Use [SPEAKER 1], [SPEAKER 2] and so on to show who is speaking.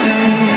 [SPEAKER 1] Música